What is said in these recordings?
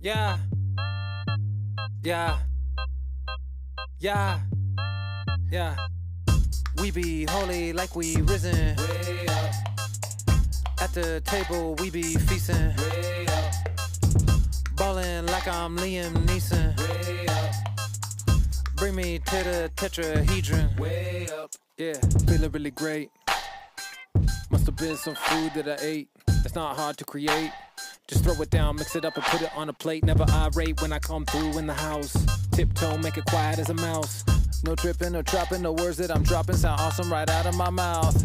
Yeah. Yeah. Yeah. Yeah. We be holy like we risen. At the table, we be feasting. Ballin' like I'm Liam Neeson. Bring me to the tetrahedron. way up. Yeah, feeling really great. Must have been some food that I ate. It's not hard to create. Just throw it down, mix it up, and put it on a plate. Never irate when I come through in the house. Tiptoe, make it quiet as a mouse. No tripping or dropping, the words that I'm dropping sound awesome right out of my mouth.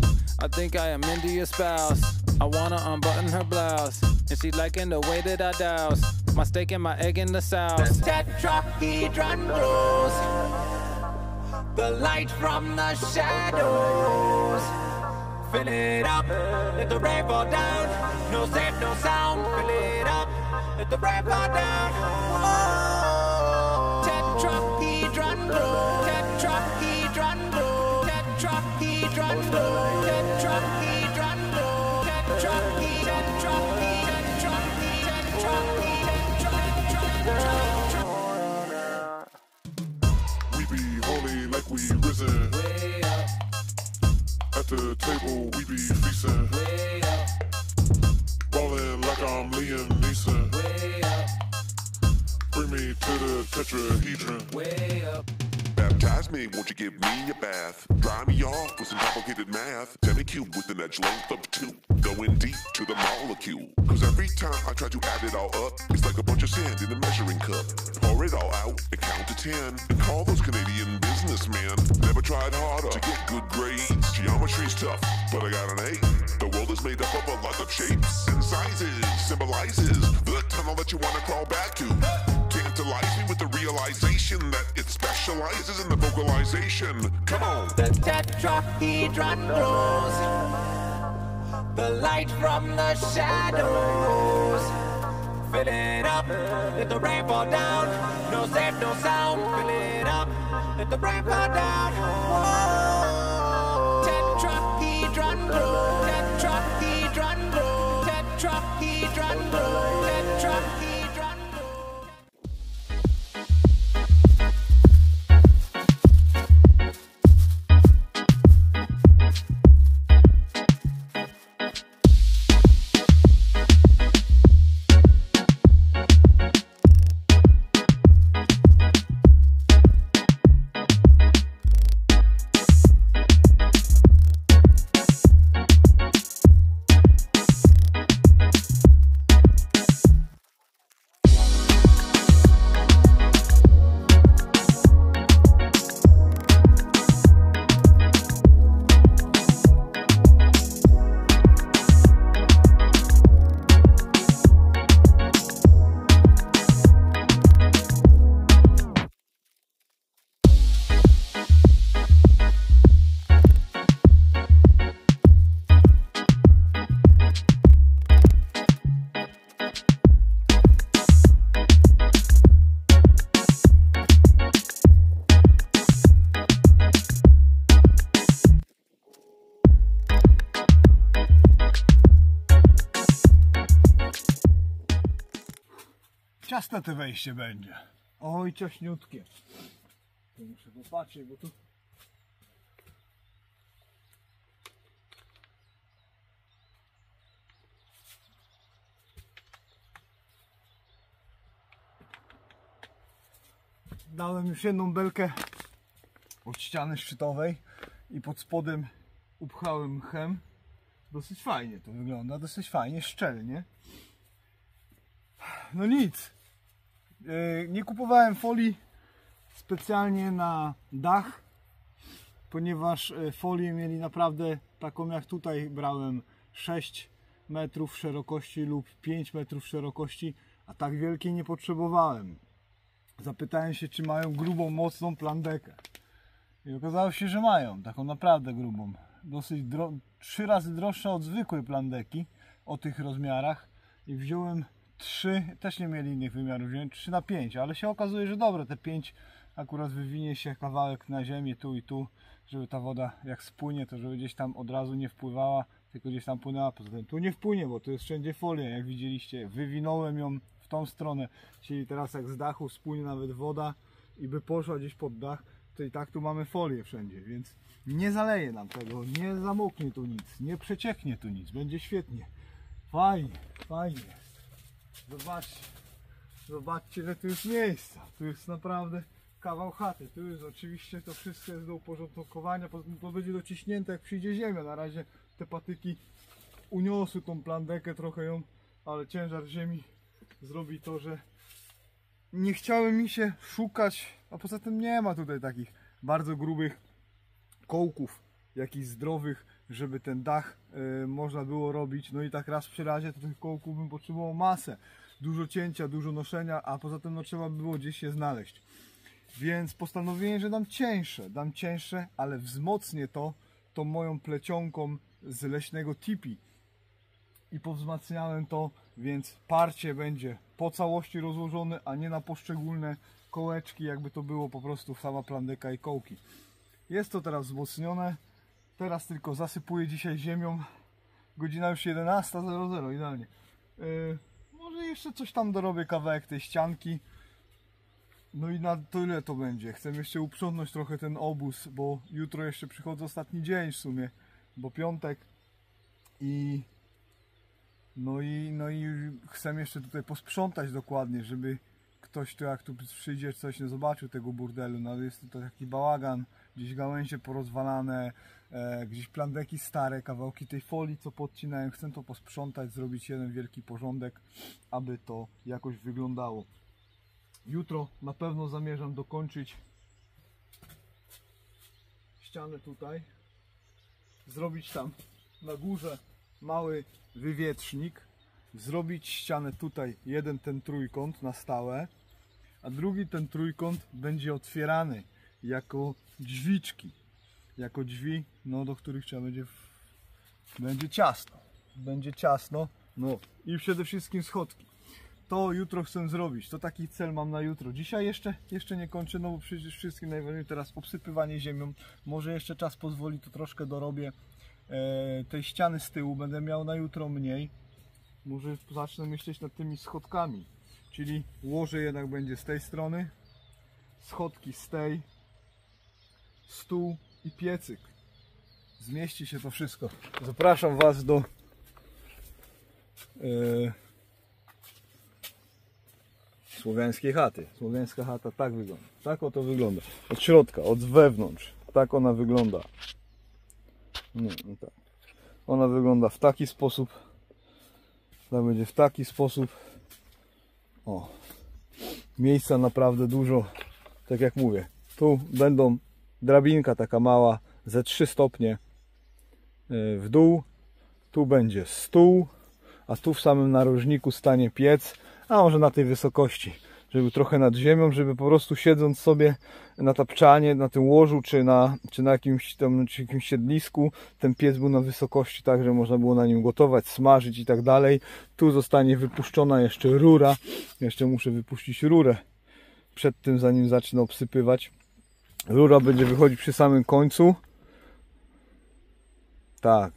I think I am into your spouse. I wanna unbutton her blouse. And she liking the way that I douse. My steak and my egg in the sauce. Tetrahedron grows. The light from the shadows. Fill it up, let the rain fall down. No safe, no sound. Fill it up, let the rain fall down. We be holy like we risen. At the table, we be feasting. I'm Liam Neeson. Way up. Bring me to the tetrahedron. Way up. Baptize me, won't you give me a bath? Dry me off with some complicated math. Semi-cube with an edge length of two. Going deep to the molecule. Cause every time I try to add it all up, it's like a bunch of sand in a measuring cup. Pour it all out and count to ten. And call those Canadian businessmen. Never tried harder to get good grades. Geometry's tough, but I got an A. The world is made up of a lot of shapes and sizes. Symbolizes the tunnel that you wanna crawl back to. Tantalize me with the realization that it specializes in the vocalization. Come on. The tetrahedron grows. The light from the shadows. Fill it up, let the rain fall down. No safe, no sound. Fill it up, let the rain fall down. Whoa. Ciasne te wejście będzie. Oj, ciaśniutkie. Tu muszę popatrzeć, bo tu... Dałem już jedną belkę od ściany szczytowej i pod spodem upchałem mchem. Dosyć fajnie to wygląda, dosyć fajnie, szczelnie. No nic. Yy, Nie kupowałem folii specjalnie na dach, ponieważ e, folię mieli naprawdę taką jak tutaj brałem 6 metrów szerokości lub 5 metrów szerokości, a tak wielkiej nie potrzebowałem. Zapytałem się, czy mają grubą, mocną plandekę. I okazało się, że mają, taką naprawdę grubą. Dosyć trzy razy droższa od zwykłej plandeki o tych rozmiarach. I wziąłem trzy, też nie mieli innych wymiarów, wziąłem 3 na 5, ale się okazuje, że dobre, te 5 akurat wywinie się kawałek na ziemię tu i tu, żeby ta woda jak spłynie, to żeby gdzieś tam od razu nie wpływała, tylko gdzieś tam płynęła. Poza tym tu nie wpłynie, bo to jest wszędzie folia, jak widzieliście. Wywinąłem ją w tą stronę, czyli teraz jak z dachu spłynie nawet woda i by poszła gdzieś pod dach, to i tak tu mamy folię wszędzie, więc nie zaleje nam tego, nie zamoknie tu nic, nie przecieknie tu nic, będzie świetnie. Fajnie, fajnie. Zobaczcie, zobaczcie ile tu jest miejsca, tu jest naprawdę kawał chaty, tu jest oczywiście to wszystko jest do uporządkowania, to będzie dociśnięte jak przyjdzie ziemia, na razie te patyki uniosły tą plandekę, trochę ją, ale ciężar ziemi zrobi to, że nie chciałem mi się szukać, a poza tym nie ma tutaj takich bardzo grubych kołków, jakichś zdrowych, żeby ten dach można było robić. No i tak raz przy razie to tych kołków bym potrzebował masę. Dużo cięcia, dużo noszenia, a poza tym no, trzeba było gdzieś je znaleźć. Więc postanowiłem, że dam cieńsze, dam cieńsze, ale wzmocnię to tą moją plecionką z leśnego tipi i powzmacniałem to, więc parcie będzie po całości rozłożone, a nie na poszczególne kołeczki, jakby to było po prostu sama plandeka i kołki. Jest to teraz wzmocnione. Teraz tylko zasypuję dzisiaj ziemią. Godzina już 11.00, idealnie. Yy, może jeszcze coś tam dorobię, kawałek tej ścianki. No i na tyle to będzie. Chcę jeszcze uprzątnąć trochę ten obóz, bo jutro jeszcze przychodzę ostatni dzień w sumie, bo piątek i no i, no i chcę jeszcze tutaj posprzątać dokładnie, żeby ktoś tu jak tu przyjdzie coś nie zobaczył tego burdelu, no jest to taki bałagan, gdzieś gałęzie porozwalane, e, gdzieś plandeki stare, kawałki tej folii co podcinałem, chcę to posprzątać, zrobić jeden wielki porządek, aby to jakoś wyglądało. Jutro na pewno zamierzam dokończyć ścianę tutaj, zrobić tam na górze mały wywietrznik, zrobić ścianę tutaj, jeden ten trójkąt na stałe, a drugi ten trójkąt będzie otwierany jako drzwiczki, jako drzwi, no do których trzeba będzie, w... będzie ciasno, będzie ciasno, no i przede wszystkim schodki. To jutro chcę zrobić, to taki cel mam na jutro. Dzisiaj jeszcze, jeszcze nie kończę, no bo przecież wszystkim najważniejsze teraz obsypywanie ziemią. Może jeszcze czas pozwoli, to troszkę dorobię e, tej ściany z tyłu, będę miał na jutro mniej. Może zacznę myśleć nad tymi schodkami, czyli łoże jednak będzie z tej strony, schodki z tej, stół i piecyk. Zmieści się to wszystko. Zapraszam Was do e, słowiańskiej chaty. Słowiańska chata tak wygląda. Tak oto wygląda. Od środka, od wewnątrz. Tak ona wygląda. Nie, nie tak. Ona wygląda w taki sposób. Tak będzie w taki sposób. O. Miejsca naprawdę dużo. Tak jak mówię. Tu będą drabinka taka mała ze 3 stopnie yy, w dół. Tu będzie stół, a tu w samym narożniku stanie piec, a może na tej wysokości, żeby trochę nad ziemią, żeby po prostu siedząc sobie na tapczanie, na tym łożu, czy na, czy na jakimś, tam, czy jakimś siedlisku, ten piec był na wysokości, tak, że można było na nim gotować, smażyć i tak dalej. Tu zostanie wypuszczona jeszcze rura, jeszcze muszę wypuścić rurę przed tym, zanim zacznę obsypywać. Rura będzie wychodzić przy samym końcu. Tak.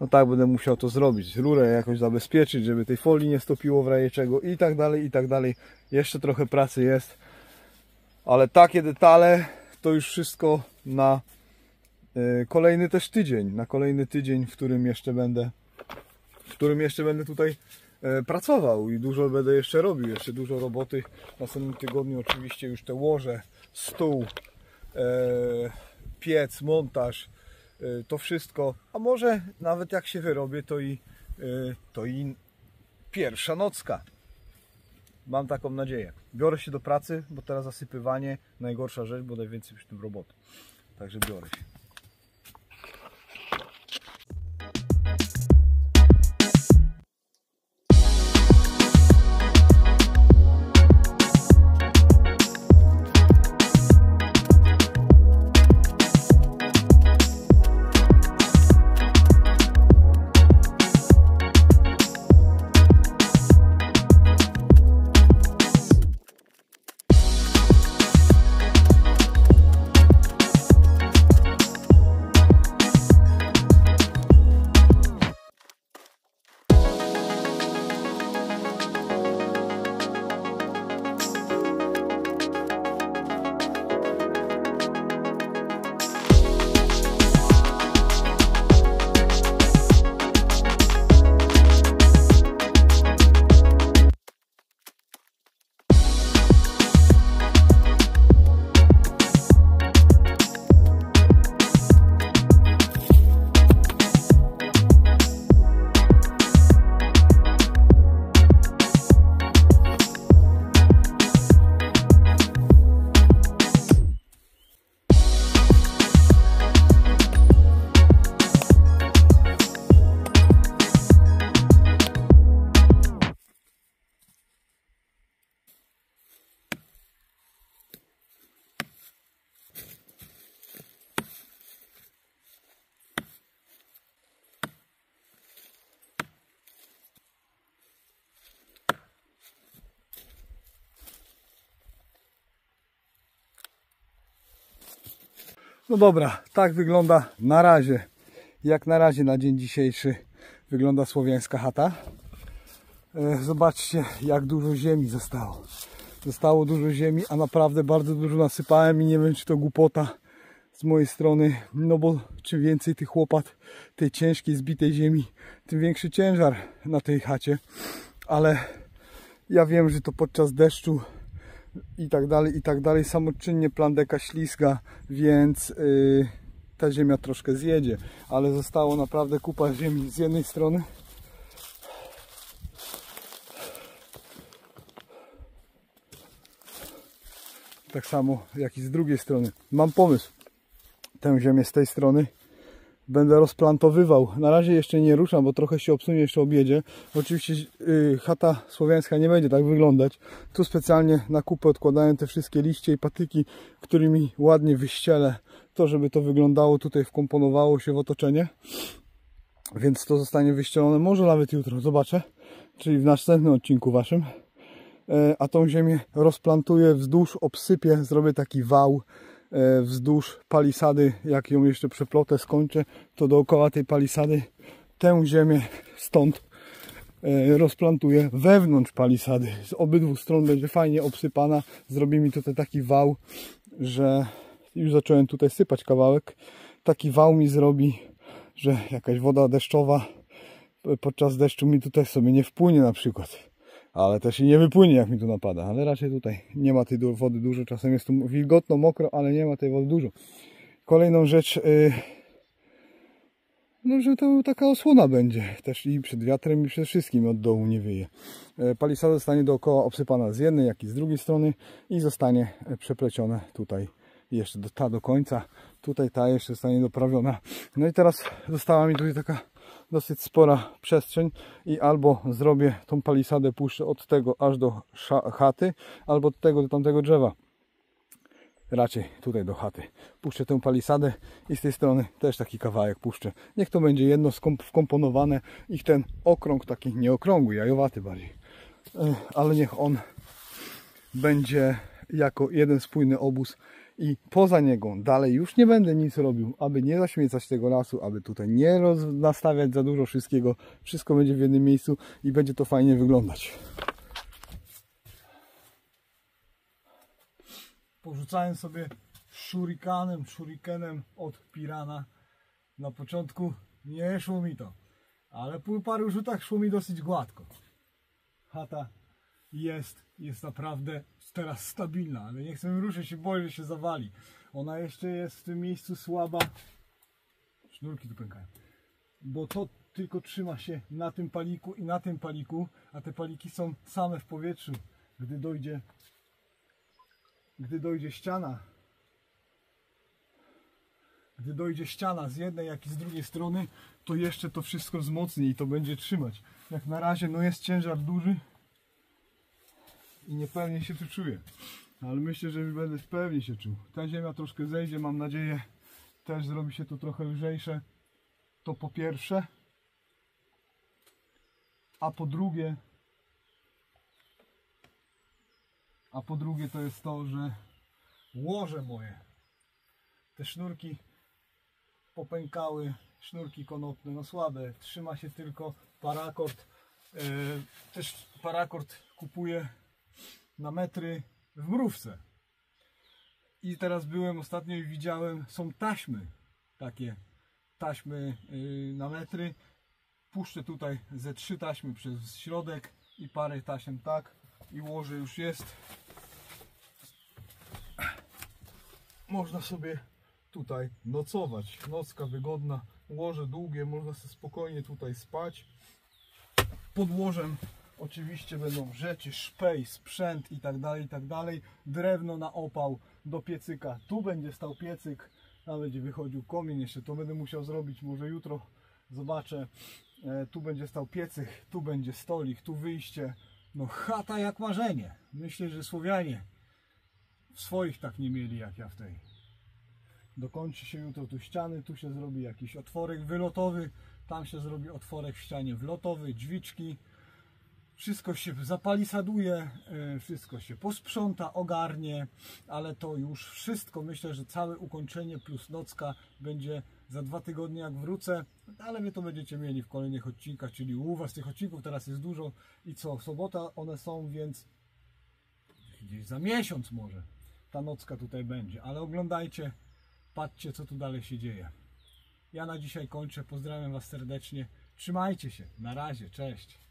No tak, będę musiał to zrobić. Rurę jakoś zabezpieczyć, żeby tej folii nie stopiło w razie czego i tak dalej, i tak dalej. Jeszcze trochę pracy jest. Ale takie detale to już wszystko na y, kolejny też tydzień. Na kolejny tydzień, w którym jeszcze będę w którym jeszcze będę tutaj e, pracował i dużo będę jeszcze robił, jeszcze dużo roboty. W następnym tygodniu oczywiście już te łoże, stół, e, piec, montaż, e, to wszystko. A może nawet jak się wyrobię, to i, e, to i pierwsza nocka. Mam taką nadzieję. Biorę się do pracy, bo teraz zasypywanie najgorsza rzecz, bo najwięcej przy tym roboty. Także biorę się. No dobra, tak wygląda na razie. Jak na razie na dzień dzisiejszy wygląda słowiańska chata. E, Zobaczcie, jak dużo ziemi zostało. Zostało dużo ziemi, a naprawdę bardzo dużo nasypałem i nie wiem, czy to głupota z mojej strony, no bo czym więcej tych łopat, tej ciężkiej, zbitej ziemi, tym większy ciężar na tej chacie. Ale ja wiem, że to podczas deszczu i tak dalej, i tak dalej, samoczynnie plandeka ślizga, więc yy, ta ziemia troszkę zjedzie, ale zostało naprawdę kupa ziemi z jednej strony. Tak samo jak i z drugiej strony. Mam pomysł. Tę ziemię z tej strony będę rozplantowywał. Na razie jeszcze nie ruszam, bo trochę się obsunie, jeszcze objedzie. Oczywiście yy, chata słowiańska nie będzie tak wyglądać. Tu specjalnie na kupę odkładałem te wszystkie liście i patyki, którymi ładnie wyścielę to, żeby to wyglądało tutaj, wkomponowało się w otoczenie. Więc to zostanie wyścielone może nawet jutro, zobaczę. Czyli w następnym odcinku waszym. E, A tą ziemię rozplantuję wzdłuż, obsypię, zrobię taki wał wzdłuż palisady, jak ją jeszcze przeplotę, skończę, to dookoła tej palisady tę ziemię stąd e, rozplantuję wewnątrz palisady. Z obydwu stron będzie fajnie obsypana. Zrobi mi tutaj taki wał, że już zacząłem tutaj sypać kawałek. Taki wał mi zrobi, że jakaś woda deszczowa e, podczas deszczu mi tutaj sobie nie wpłynie na przykład ale też i nie wypłynie jak mi tu napada, ale raczej tutaj nie ma tej wody dużo, czasem jest tu wilgotno, mokro, ale nie ma tej wody dużo. Kolejną rzecz, yy, no że to taka osłona będzie, też i przed wiatrem i przed wszystkim od dołu nie wyje. Yy, Palisada zostanie dookoła obsypana z jednej jak i z drugiej strony i zostanie e, przeplecione tutaj jeszcze do, ta do końca, tutaj ta jeszcze zostanie doprawiona. No i teraz została mi tutaj taka dosyć spora przestrzeń i albo zrobię tą palisadę, puszczę od tego aż do chaty, albo od tego do tamtego drzewa. Raczej tutaj do chaty. Puszczę tę palisadę i z tej strony też taki kawałek puszczę. Niech to będzie jedno wkomponowane i w ten okrąg taki nieokrągły, jajowaty bardziej. E, Ale niech on będzie jako jeden spójny obóz i poza niego dalej już nie będę nic robił, aby nie zaśmiecać tego lasu, aby tutaj nie nastawiać za dużo wszystkiego. Wszystko będzie w jednym miejscu i będzie to fajnie wyglądać. Porzucałem sobie shurikanem, shurikenem od pirana. Na początku nie szło mi to, ale po paru rzutach szło mi dosyć gładko. Chata jest, jest naprawdę teraz stabilna, ale nie chcę ruszyć, się boję, że się zawali. Ona jeszcze jest w tym miejscu słaba. Sznurki tu pękają. Bo to tylko trzyma się na tym paliku i na tym paliku, a te paliki są same w powietrzu. Gdy dojdzie, gdy dojdzie ściana, gdy dojdzie ściana z jednej jak i z drugiej strony, to jeszcze to wszystko wzmocni i to będzie trzymać. Jak na razie no jest ciężar duży, i niepewnie się tu czuję. Ale myślę, że już będę pewnie się czuł. Ta ziemia troszkę zejdzie, mam nadzieję. Też zrobi się to trochę lżejsze. To po pierwsze. A po drugie. A po drugie to jest to, że łoże moje. Te sznurki popękały. Sznurki konopne, no słabe. Trzyma się tylko parakord. E, też parakord kupuję na metry w mrówce. I teraz byłem ostatnio i widziałem, są taśmy, takie taśmy yy, na metry. Puszczę tutaj ze trzy taśmy przez środek i parę taśm tak i łoże już jest. Można sobie tutaj nocować. Nocka wygodna, łoże długie, można sobie spokojnie tutaj spać. Pod łożem Oczywiście będą rzeczy, szpej, sprzęt i tak dalej, i tak dalej. Drewno na opał do piecyka. Tu będzie stał piecyk, tam będzie wychodził komin. Jeszcze to będę musiał zrobić, może jutro zobaczę. E, tu będzie stał piecyk, tu będzie stolik, tu wyjście. No chata jak marzenie. Myślę, że Słowianie w swoich tak nie mieli jak ja w tej. Dokończy się jutro tu ściany, tu się zrobi jakiś otworek wylotowy, tam się zrobi otworek w ścianie wlotowy, drzwiczki Wszystko się zapalisaduje, e, wszystko się posprząta, ogarnie, ale to już wszystko. Myślę, że całe ukończenie plus nocka będzie za dwa tygodnie jak wrócę, ale wy to będziecie mieli w kolejnych odcinkach, czyli u was tych odcinków. Teraz jest dużo i co, sobota one są, więc gdzieś za miesiąc może ta nocka tutaj będzie, ale oglądajcie, patrzcie co tu dalej się dzieje. Ja na dzisiaj kończę, pozdrawiam was serdecznie, trzymajcie się, na razie, cześć.